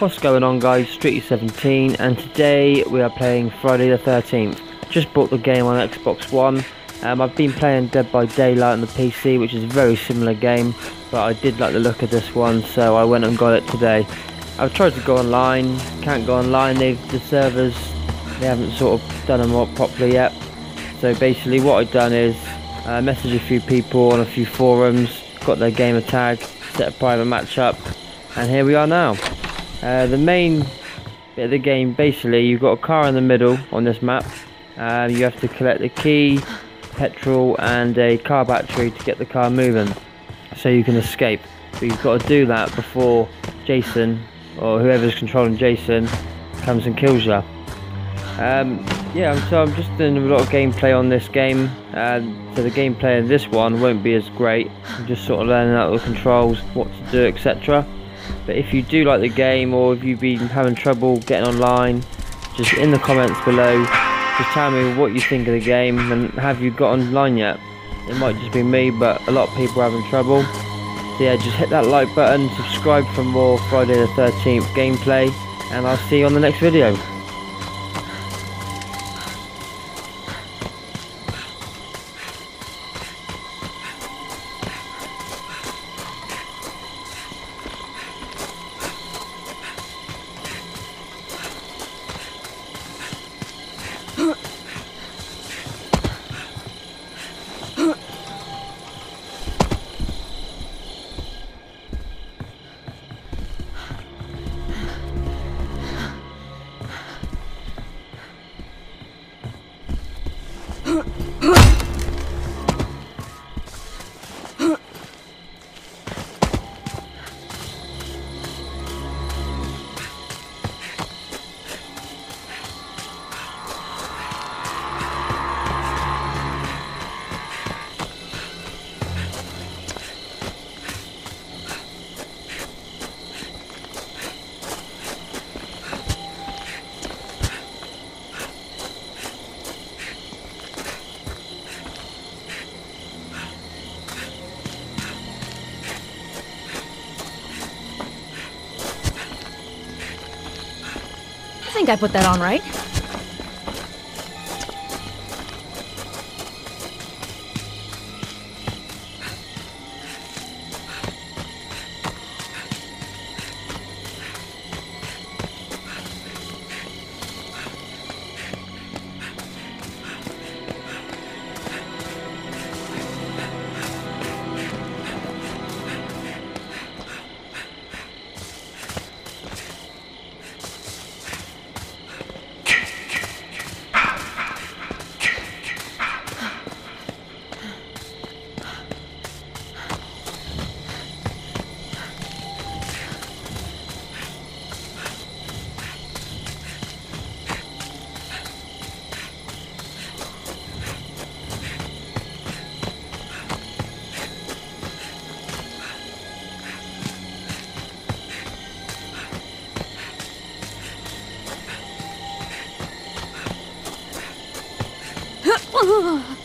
What's going on guys, Streety17 and today we are playing Friday the 13th. Just bought the game on Xbox One. Um, I've been playing Dead by Daylight on the PC which is a very similar game but I did like the look of this one so I went and got it today. I've tried to go online, can't go online, they've the servers they haven't sort of done them up properly yet. So basically what I've done is uh, message a few people on a few forums, got their gamer tag, set a private match up and here we are now. Uh, the main bit of the game, basically, you've got a car in the middle on this map. Uh, you have to collect the key, petrol, and a car battery to get the car moving, so you can escape. But you've got to do that before Jason, or whoever's controlling Jason, comes and kills you. Um, yeah, so I'm just doing a lot of gameplay on this game. Uh, so the gameplay in this one won't be as great. I'm just sort of learning out the controls, what to do, etc. But if you do like the game or if you've been having trouble getting online, just in the comments below, just tell me what you think of the game and have you got online yet? It might just be me, but a lot of people are having trouble. So yeah, just hit that like button, subscribe for more Friday the 13th gameplay, and I'll see you on the next video. Think I put that on right. Ugh.